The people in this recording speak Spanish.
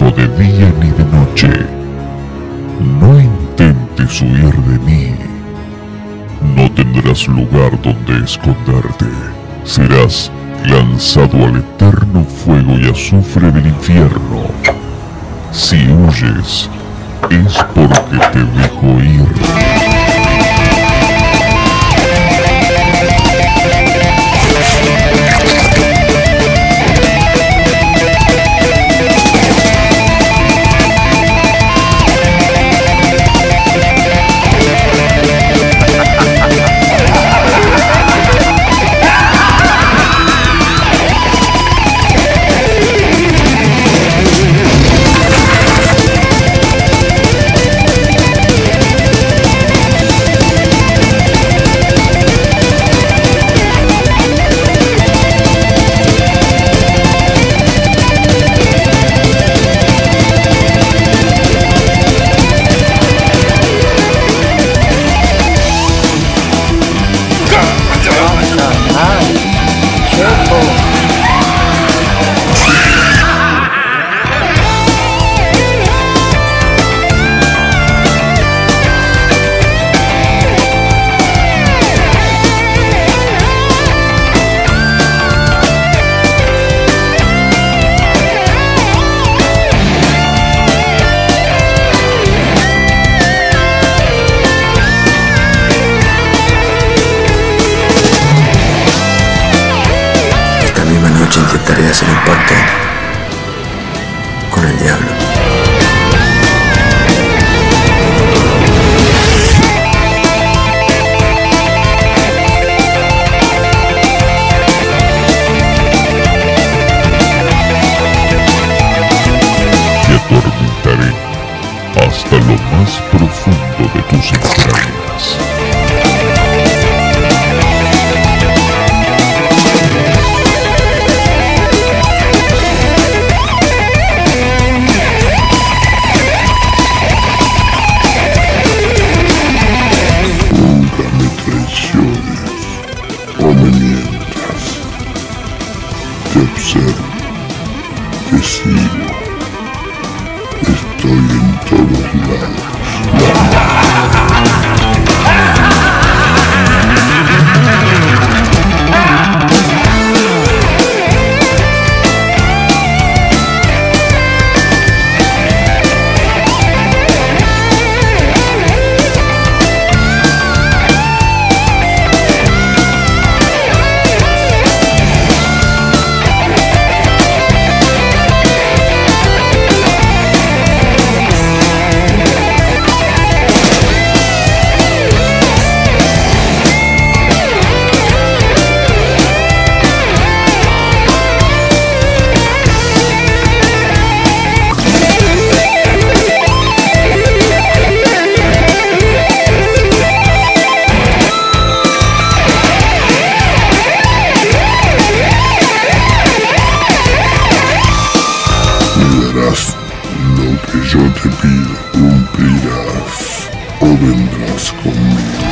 de día ni de noche. No intentes huir de mí. No tendrás lugar donde esconderte. Serás lanzado al eterno fuego y azufre del infierno. Si huyes, es porque te dejo ir. Lo más profundo de tus entrañas. Nunca me o me. Te observo, te sigo. so you can yo te pido, cumplirás o vendrás conmigo.